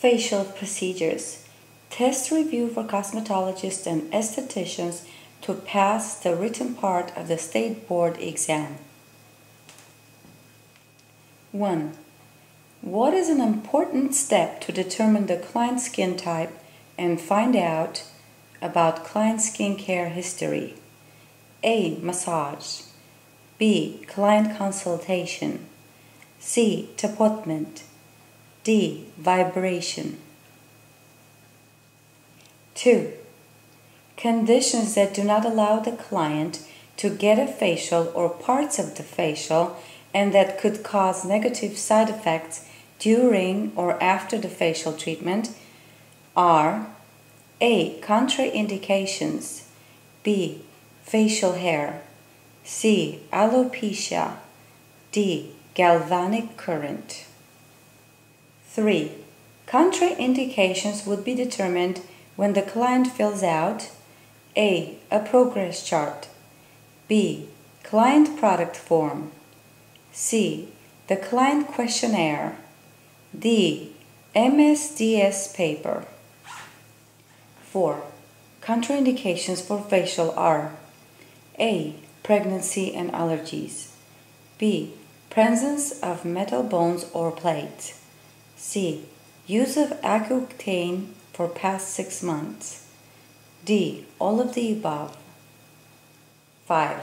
Facial procedures. Test review for cosmetologists and estheticians to pass the written part of the state board exam. 1. What is an important step to determine the client's skin type and find out about client skincare history? A. Massage. B. Client consultation. C. Tapotement. D. Vibration. 2. Conditions that do not allow the client to get a facial or parts of the facial and that could cause negative side effects during or after the facial treatment are A. Contraindications B. Facial hair C. Alopecia D. Galvanic current 3. Contraindications would be determined when the client fills out A. A progress chart B. Client product form C. The client questionnaire D. MSDS paper 4. Contraindications for facial are A. Pregnancy and allergies B. Presence of metal bones or plates C. Use of Accutane for past six months. D. All of the above. 5.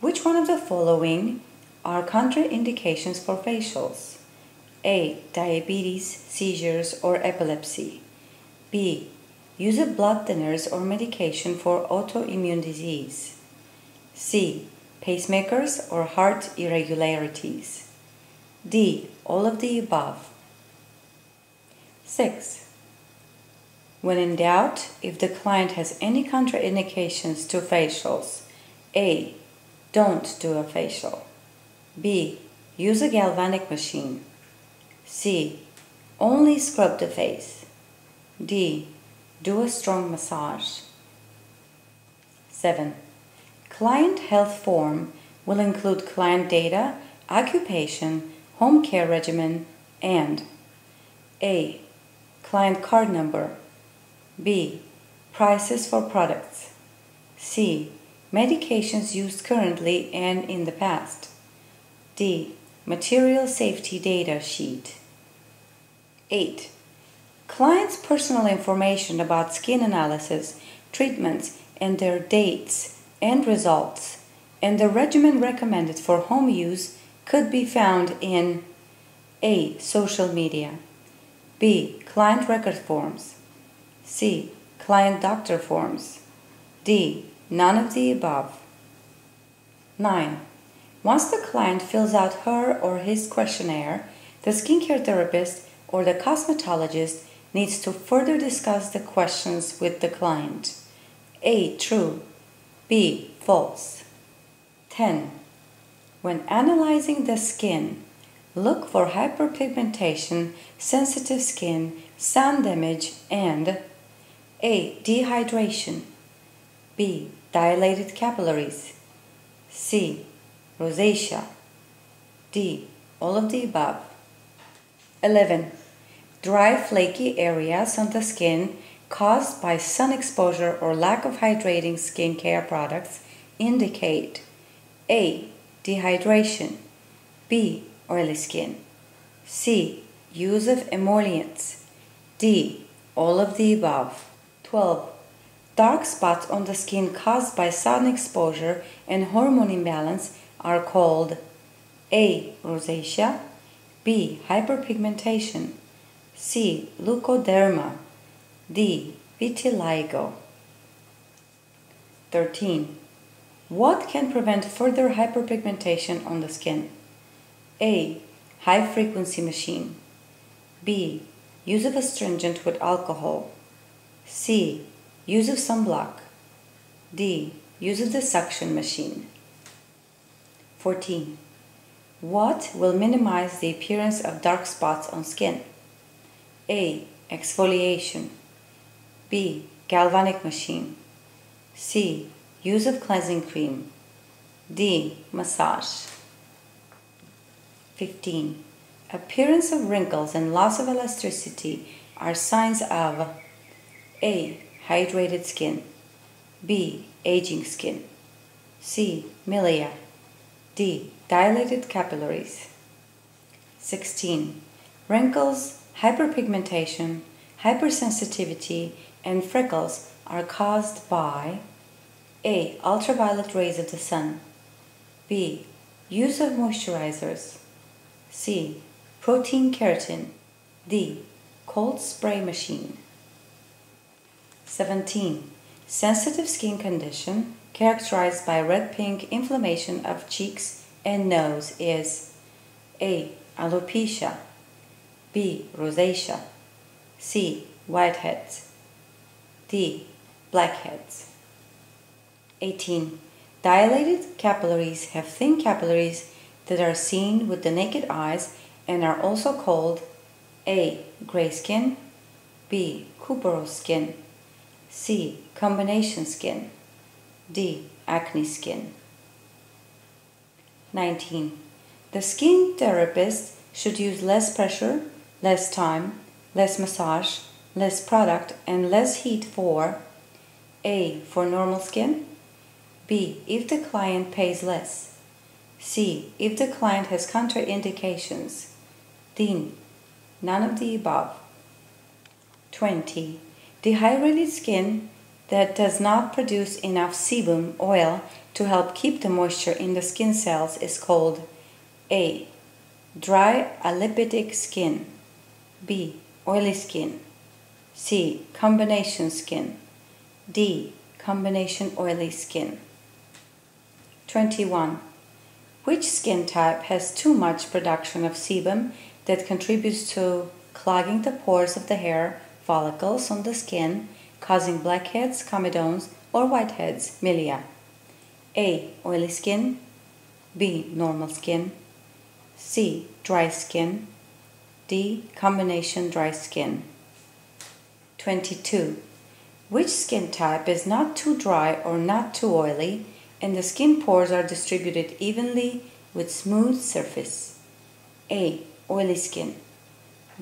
Which one of the following are contraindications for facials? A. Diabetes, seizures, or epilepsy. B. Use of blood thinners or medication for autoimmune disease. C. Pacemakers or heart irregularities. D. All of the above. 6. When in doubt, if the client has any contraindications to facials, A. Don't do a facial. B. Use a galvanic machine. C. Only scrub the face. D. Do a strong massage. 7. Client health form will include client data, occupation, home care regimen, and A client card number. B. Prices for products. C. Medications used currently and in the past. D. Material safety data sheet. 8. Client's personal information about skin analysis, treatments, and their dates and results, and the regimen recommended for home use could be found in A. Social media. B. Client record forms. C. Client doctor forms. D. None of the above. 9. Once the client fills out her or his questionnaire, the skincare therapist or the cosmetologist needs to further discuss the questions with the client. A. True. B. False. 10. When analyzing the skin, Look for hyperpigmentation, sensitive skin, sun damage, and A. Dehydration. B. Dilated capillaries. C. Rosacea. D. All of the above. 11. Dry, flaky areas on the skin caused by sun exposure or lack of hydrating skincare products indicate A. Dehydration. B oily skin. C. Use of emollients. D. All of the above. 12. Dark spots on the skin caused by sun exposure and hormone imbalance are called A. Rosacea B. Hyperpigmentation C. Leukoderma D. Vitiligo 13. What can prevent further hyperpigmentation on the skin? A. High frequency machine. B. Use of astringent with alcohol. C. Use of sunblock. D. Use of the suction machine. 14. What will minimize the appearance of dark spots on skin? A. Exfoliation. B. Galvanic machine. C. Use of cleansing cream. D. Massage. 15. Appearance of wrinkles and loss of elasticity are signs of A. Hydrated skin, B. Aging skin, C. Milia, D. Dilated capillaries. 16. Wrinkles, hyperpigmentation, hypersensitivity, and freckles are caused by A. Ultraviolet rays of the sun, B. Use of moisturizers, C. Protein keratin, D. Cold spray machine. 17. Sensitive skin condition characterized by red pink inflammation of cheeks and nose is A. Alopecia, B. Rosacea, C. Whiteheads, D. Blackheads. 18. Dilated capillaries have thin capillaries that are seen with the naked eyes and are also called A. Gray skin, B. Couperose skin, C. Combination skin, D. Acne skin. 19. The skin therapist should use less pressure, less time, less massage, less product, and less heat for A. For normal skin, B. If the client pays less, C. If the client has contraindications, D. None of the above. 20. Dehydrated skin that does not produce enough sebum oil to help keep the moisture in the skin cells is called A. Dry alipidic skin B. Oily skin C. Combination skin D. Combination oily skin 21. Which skin type has too much production of sebum that contributes to clogging the pores of the hair follicles on the skin, causing blackheads, comedones, or whiteheads, milia? A. Oily skin. B. Normal skin. C. Dry skin. D. Combination dry skin. 22. Which skin type is not too dry or not too oily, and the skin pores are distributed evenly with smooth surface? A. Oily skin.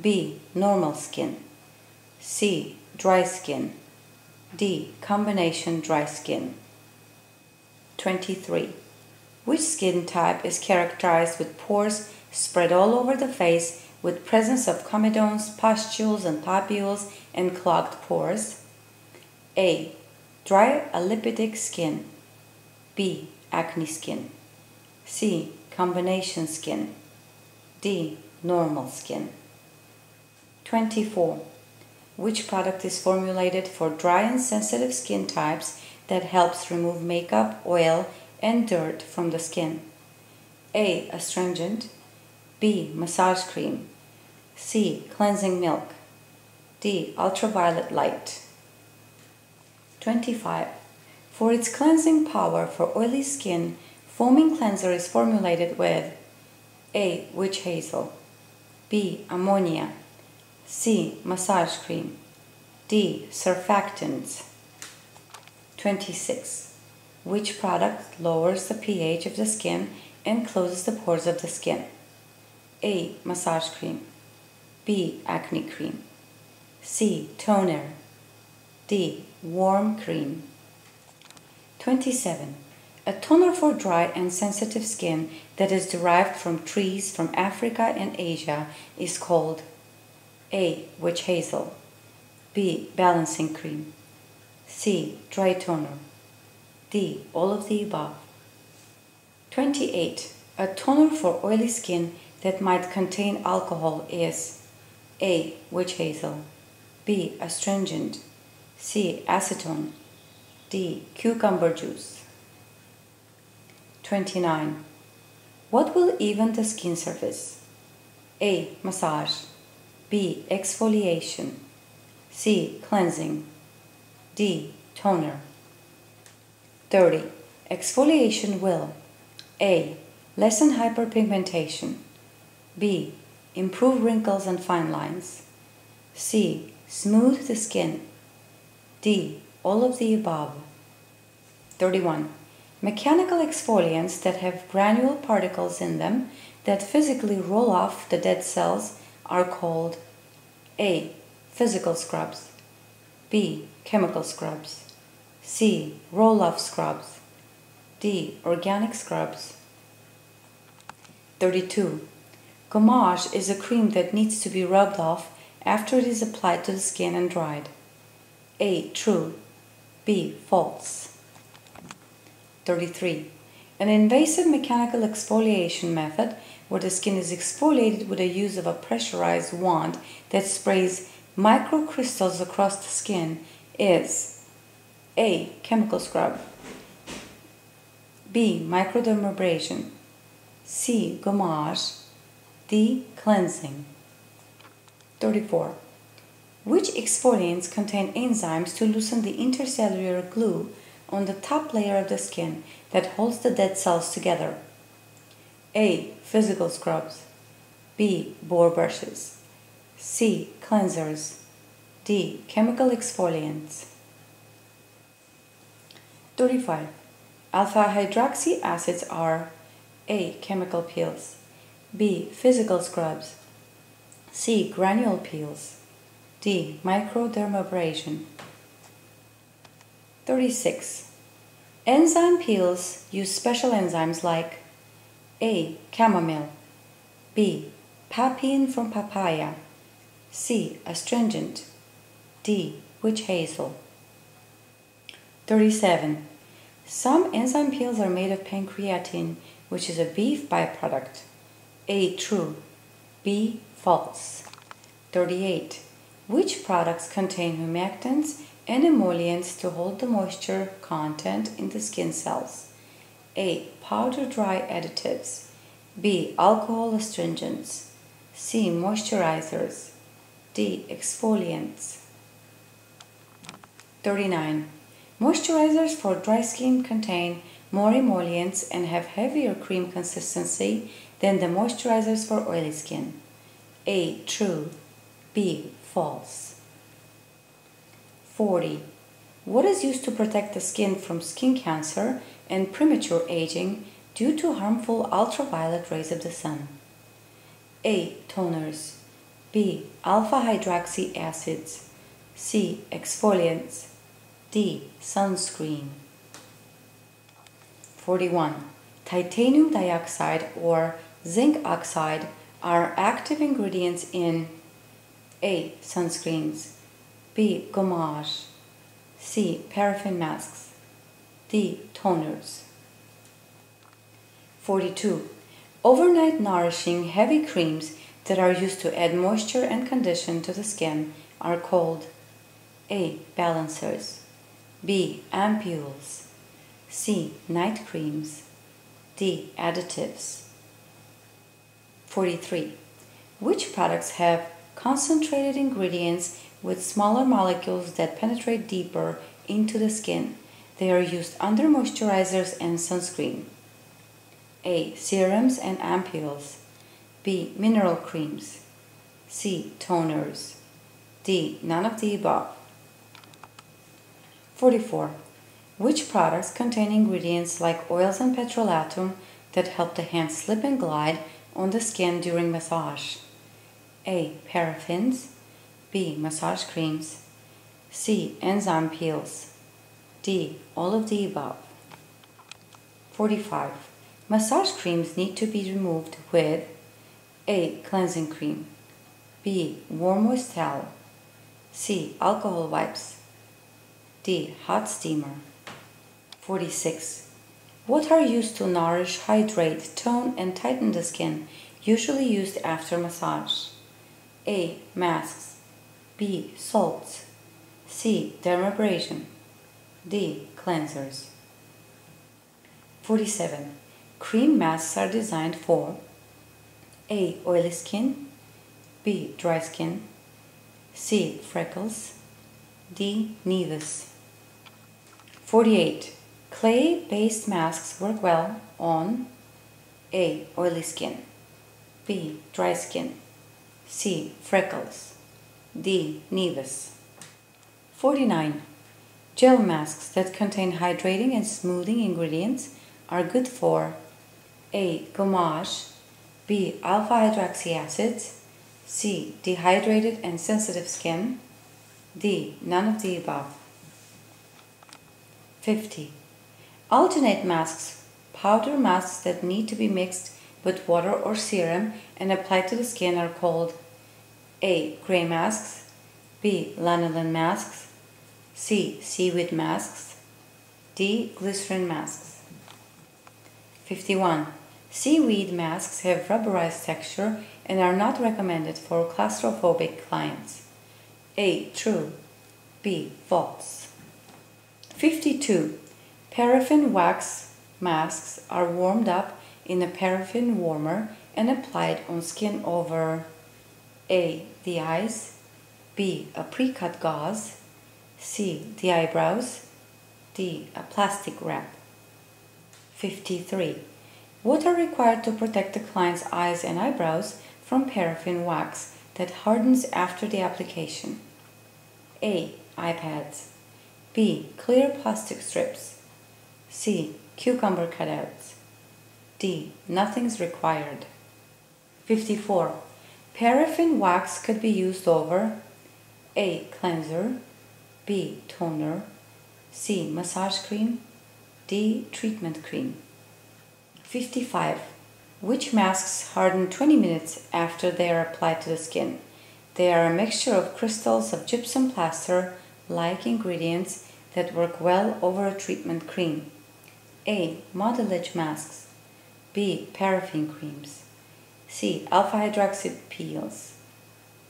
B. Normal skin. C. Dry skin. D. Combination dry skin. 23. Which skin type is characterized with pores spread all over the face with presence of comedones, pustules, and papules and clogged pores? A. Dry alipidic skin. B. Acne skin. C. Combination skin. D. Normal skin. 24. Which product is formulated for dry and sensitive skin types that helps remove makeup, oil, and dirt from the skin? A. Astringent. B. Massage cream. C. Cleansing milk. D. Ultraviolet light. 25. For its cleansing power for oily skin, foaming cleanser is formulated with A. Witch hazel. B. Ammonia. C. Massage cream. D. Surfactants. 26. Which product lowers the pH of the skin and closes the pores of the skin? A. Massage cream. B. Acne cream. C. Toner. D. Warm cream. 27. A toner for dry and sensitive skin that is derived from trees from Africa and Asia is called A. Witch hazel. B. Balancing cream. C. Dry toner. D. All of the above. 28. A toner for oily skin that might contain alcohol is A. Witch hazel. B. Astringent. C. Acetone. D. Cucumber juice. 29. What will even the skin surface? A. Massage. B. Exfoliation. C. Cleansing. D. Toner. 30. Exfoliation will A. Lessen hyperpigmentation. B. Improve wrinkles and fine lines. C. Smooth the skin. D. All of the above. 31. Mechanical exfoliants that have granule particles in them that physically roll off the dead cells are called A. Physical scrubs. B. Chemical scrubs. C. Roll off scrubs. D. Organic scrubs. 32. Gommage is a cream that needs to be rubbed off after it is applied to the skin and dried. A. True. B. False. 33. An invasive mechanical exfoliation method where the skin is exfoliated with the use of a pressurized wand that sprays microcrystals across the skin is A. Chemical scrub B. Microdermabrasion C. Gommage D. Cleansing 34. Which exfoliants contain enzymes to loosen the intercellular glue on the top layer of the skin that holds the dead cells together? A. Physical scrubs B. Bore brushes C. Cleansers D. Chemical exfoliants 35. Alpha hydroxy acids are A. Chemical peels B. Physical scrubs C. Granule peels D. Microdermabrasion 36. Enzyme peels use special enzymes like A. Chamomile B. Papain from papaya C. Astringent D. Witch hazel 37. Some enzyme peels are made of pancreatin, which is a beef byproduct. A. True. B. False. 38. Which products contain humectants and emollients to hold the moisture content in the skin cells? A. Powder dry additives. B. Alcohol astringents. C. Moisturizers. D. Exfoliants. 39. Moisturizers for dry skin contain more emollients and have heavier cream consistency than the moisturizers for oily skin. A. True. B. False. 40. What is used to protect the skin from skin cancer and premature aging due to harmful ultraviolet rays of the sun? A. Toners. B. Alpha hydroxy acids. C. Exfoliants. D. Sunscreen. 41. Titanium dioxide or zinc oxide are active ingredients in A. Sunscreens B. Gommage C. Paraffin masks D. Toners 42. Overnight nourishing heavy creams that are used to add moisture and condition to the skin are called A. Balancers B. Ampules C. Night creams D. Additives 43. Which products have concentrated ingredients with smaller molecules that penetrate deeper into the skin? They are used under moisturizers and sunscreen. A. Serums and ampules. B. Mineral creams. C. Toners. D. None of the above. 44. Which products contain ingredients like oils and petrolatum that help the hands slip and glide on the skin during massage? A. Paraffins. B. Massage creams. C. Enzyme peels. D. All of the above. 45. Massage creams need to be removed with A. Cleansing cream. B. Warm moist towel. C. Alcohol wipes. D. Hot steamer. 46. What are used to nourish, hydrate, tone, and tighten the skin, usually used after massage? A. Masks. B. Salts. C. Dermabrasion. D. Cleansers. 47. Cream masks are designed for A. Oily skin. B. Dry skin. C. Freckles. D. Nevus. 48. Clay based masks work well on A. Oily skin, B. Dry skin, C. Freckles, D. Nevus. 49. Gel masks that contain hydrating and smoothing ingredients are good for A. Gommage, B. Alpha hydroxy acids, C. Dehydrated and sensitive skin. D. None of the above. 50. Alginate masks, powder masks that need to be mixed with water or serum and applied to the skin are called A. Gray masks, B. Lanolin masks, C. Seaweed masks, D. Glycerin masks. 51. Seaweed masks have rubberized texture and are not recommended for claustrophobic clients. A. True. B. False. 52. Paraffin wax masks are warmed up in a paraffin warmer and applied on skin over A. The eyes, B. A pre-cut gauze, C. The eyebrows, D. A plastic wrap. 53. What are required to protect the client's eyes and eyebrows from paraffin wax that hardens after the application? A. Eye pads. B. Clear plastic strips. C. Cucumber cutouts. D. Nothing's required. 54. Paraffin wax could be used over A. Cleanser. B. Toner. C. Massage cream. D. Treatment cream. 55. Which masks harden 20 minutes after they are applied to the skin? They are a mixture of crystals of gypsum plaster like ingredients that work well over a treatment cream. A. Modelage masks. B. Paraffin creams. C. Alpha hydroxy peels.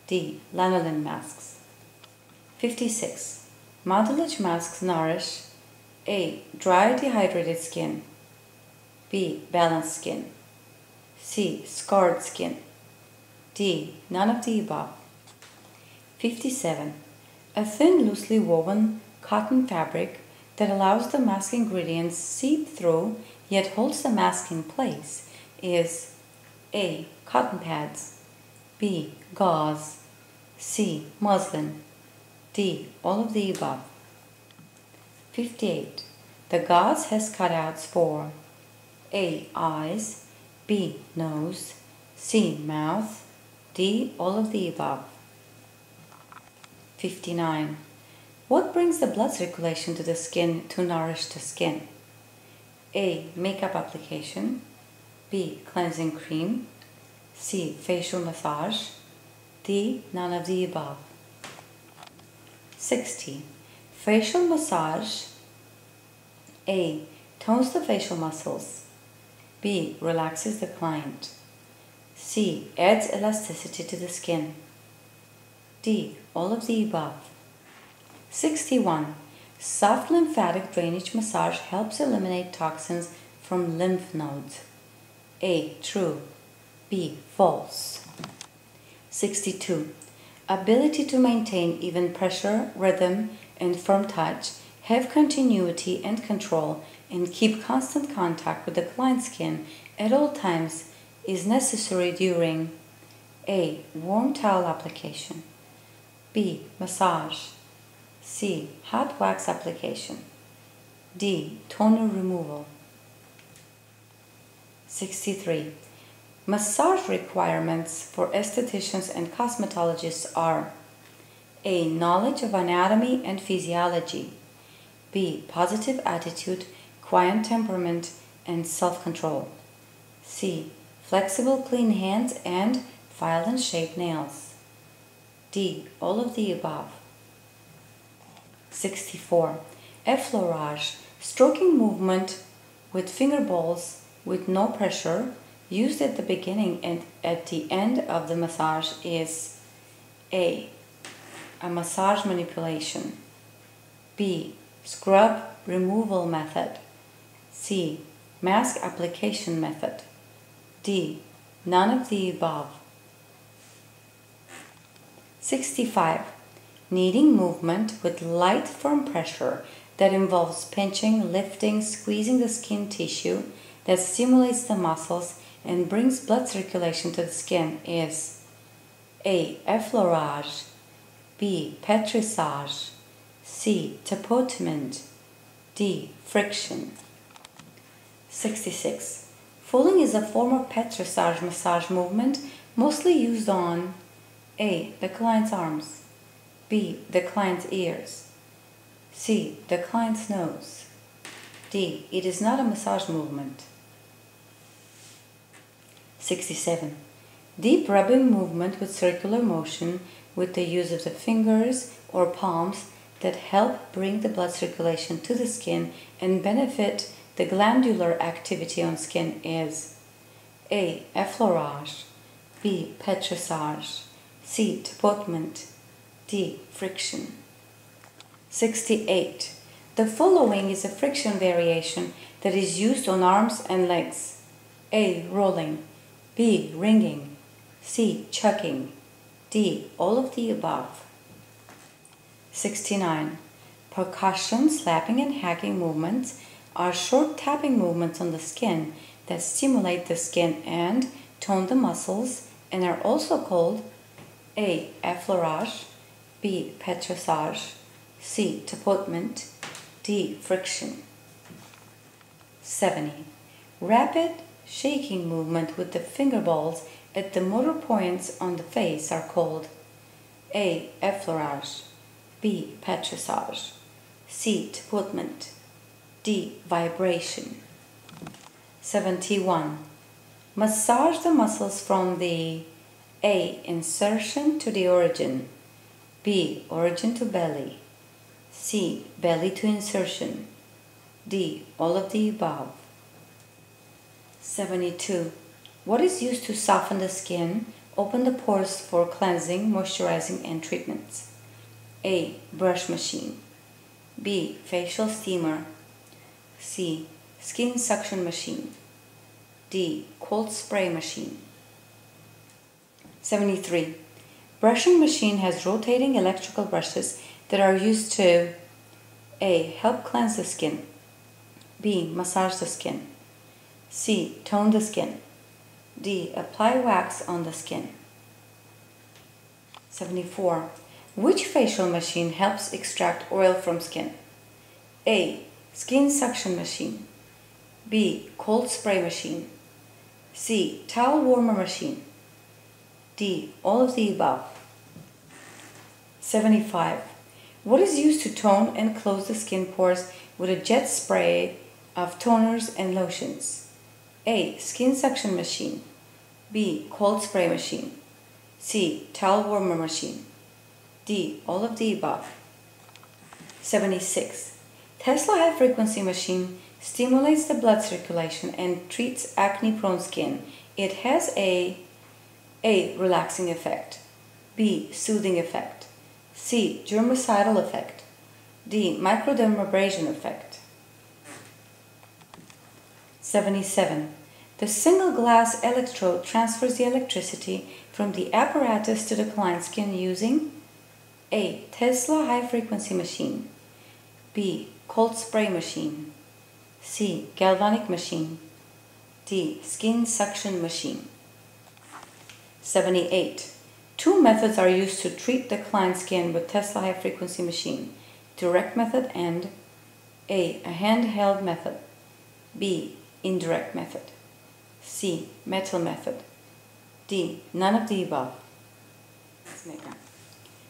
D. Lanolin masks. 56. Modelage masks nourish A. Dry dehydrated skin. B. Balanced skin. C. Scarred skin. D. None of the above. 57. A thin, loosely woven cotton fabric that allows the mask ingredients seep through yet holds the mask in place is A. Cotton pads B. Gauze C. Muslin D. All of the above. 58. The gauze has cutouts for A. Eyes B. Nose C. Mouth D. All of the above. 59. What brings the blood circulation to the skin to nourish the skin? A. Makeup application. B. Cleansing cream. C. Facial massage. D. None of the above. 60. Facial massage. A. Tones the facial muscles. B. Relaxes the client. C. Adds elasticity to the skin. D. All of the above. 61. Soft lymphatic drainage massage helps eliminate toxins from lymph nodes. A. True. B. False. 62. Ability to maintain even pressure, rhythm, and firm touch, have continuity and control, and keep constant contact with the client's skin at all times is necessary during A. Warm towel application. B. Massage. C. Hot wax application. D. Toner removal. 63. Massage requirements for estheticians and cosmetologists are A. Knowledge of anatomy and physiology. B. Positive attitude, quiet temperament, and self control. C. Flexible, clean hands and filed and shaped nails. D. All of the above. 64. Effleurage, stroking movement with finger balls with no pressure, used at the beginning and at the end of the massage is A. A massage manipulation. B. Scrub removal method. C. Mask application method. D. None of the above. 65. Kneading movement with light firm pressure that involves pinching, lifting, squeezing the skin tissue that stimulates the muscles and brings blood circulation to the skin is A. Effleurage B. Petrissage C. Tapotement D. Friction 66. Fulling is a form of petrissage massage movement mostly used on A. The client's arms. B. The client's ears. C. The client's nose. D. It is not a massage movement. 67. Deep rubbing movement with circular motion with the use of the fingers or palms that help bring the blood circulation to the skin and benefit the glandular activity on skin is A. Effleurage B. Petrissage C. Tapotement D. Friction 68. The following is a friction variation that is used on arms and legs. A. Rolling B. Wringing C. Chucking D. All of the above 69. Percussion, slapping, and hacking movements are short tapping movements on the skin that stimulate the skin and tone the muscles and are also called A. Effleurage B. Petrissage C. Tapotement D. Friction 70. Rapid shaking movement with the finger balls at the motor points on the face are called A. Effleurage B. Petrissage C. Tapotement D. Vibration 71. Massage the muscles from the A. Insertion to the origin B. Origin to belly C. Belly to insertion D. All of the above 72. What is used to soften the skin, open the pores for cleansing, moisturizing, and treatments? A. Brush machine. B. Facial steamer. C. Skin suction machine. D. Cold spray machine. 73. Brushing machine has rotating electrical brushes that are used to A. Help cleanse the skin. B. Massage the skin. C. Tone the skin. D. Apply wax on the skin. 74. Which facial machine helps extract oil from skin? A. Skin suction machine. B. Cold spray machine. C. Towel warmer machine. D. All of the above. 75. What is used to tone and close the skin pores with a jet spray of toners and lotions? A. Skin suction machine. B. Cold spray machine. C. Towel warmer machine. D. All of the above. 76. Tesla high frequency machine stimulates the blood circulation and treats acne prone skin. It has a A. Relaxing effect. B. Soothing effect. C. Germicidal effect. D. Microdermabrasion effect. 77. The single glass electrode transfers the electricity from the apparatus to the client's skin using A. Tesla high frequency machine. B. Cold spray machine. C. Galvanic machine. D. Skin suction machine. 78. Two methods are used to treat the client's skin with Tesla high frequency machine direct method and A. A handheld method. B. Indirect method. C. Metal method. D. None of the above.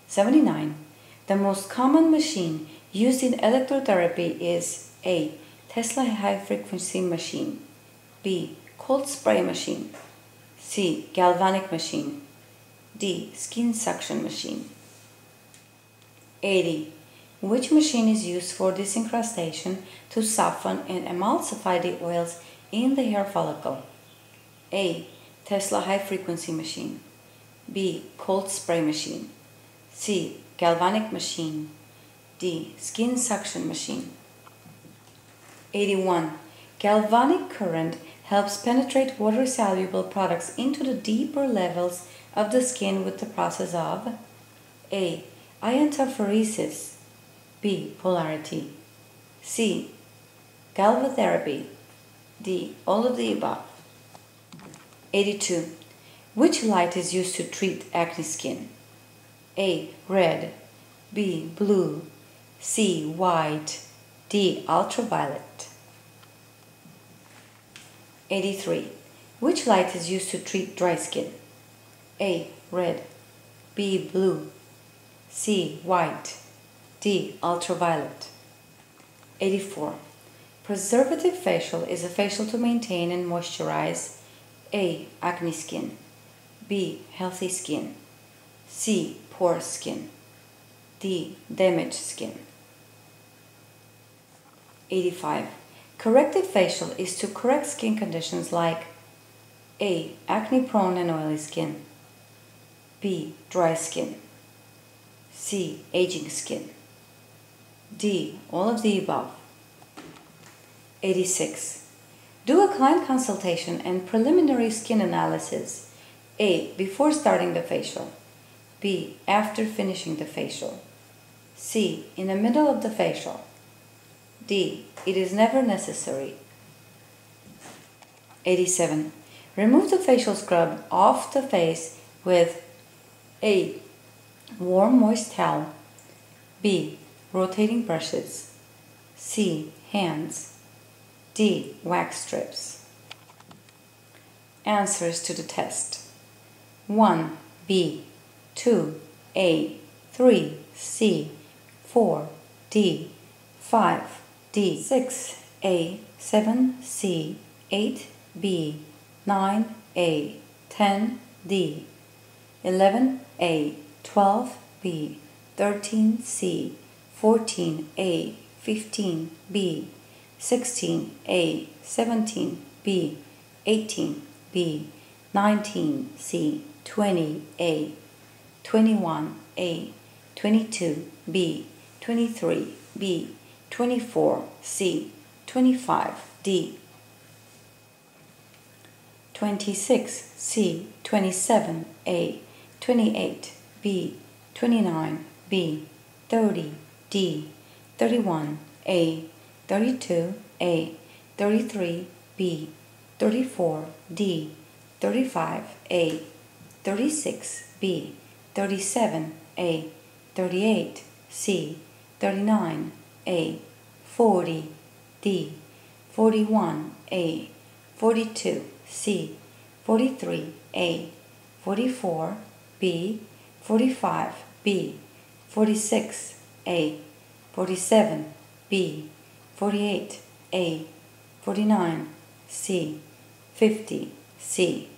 79. The most common machine used in electrotherapy is A. Tesla high frequency machine. B. Cold spray machine. C. Galvanic machine. D. Skin suction machine. 80. Which machine is used for disincrustation to soften and emulsify the oils in the hair follicle? A. Tesla high frequency machine. B. Cold spray machine. C. Galvanic machine. D. Skin suction machine. 81. Galvanic current helps penetrate water soluble products into the deeper levels of the skin with the process of A. Iontophoresis B. Polarity C. Galvatherapy D. All of the above 82. Which light is used to treat acne skin? A. Red B. Blue C. White D. Ultraviolet 83. Which light is used to treat dry skin? A. Red B. Blue. C. White. D. Ultraviolet. 84. Preservative facial is a facial to maintain and moisturize A. Acne skin. B. Healthy skin. C. Porous skin. D. Damaged skin. 85. Corrective facial is to correct skin conditions like A. Acne prone and oily skin. B. Dry skin. C. Aging skin. D. All of the above. 86. Do a client consultation and preliminary skin analysis. A. Before starting the facial. B. After finishing the facial. C. In the middle of the facial. D. It is never necessary. 87. Remove the facial scrub off the face with A. Warm moist towel. B. Rotating brushes. C. Hands. D. Wax strips. Answers to the test 1. B. 2. A. 3. C. 4. D. 5. D. 6A, 7C, 8B, 9A, 10D, 11A, 12B, 13C, 14A, 15B, 16A, 17B, 18B, 19C, 20A, 21A, 22B, 23B, 24C, 25D, 26C, 27A, 28B, 29B, 30D, 31A, 32A, 33B, 34D, 35A, 36B, 37A, 38C, 39 a. 40. D. 41. A. 42. C. 43. A. 44. B. 45. B. 46. A. 47. B. 48. A. 49. C. 50. C.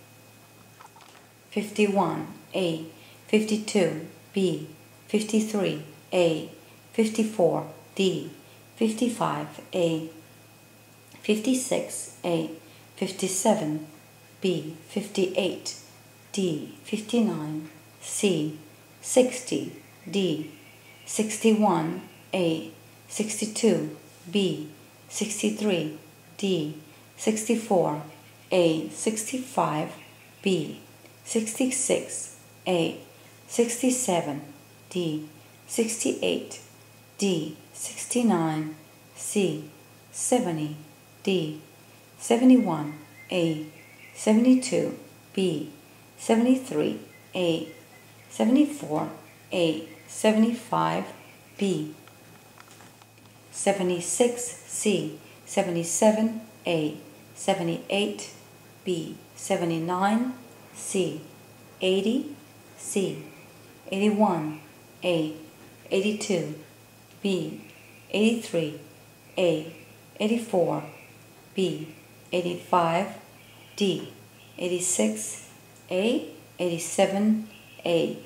51. A. 52. B. 53. A. 54. D. 55. A. 56. A. 57. B. 58. D. 59. C. 60. D. 61. A. 62. B. 63. D. 64. A. 65. B. 66. A. 67. D. 68. D. 69. C. 70. D. 71. A. 72. B. 73. A. 74. A. 75. B. 76. C. 77. A. 78. B. 79. C. 80. C. 81. A. 82. B. 83. A. 84. B. 85. D. 86. A. 87. A.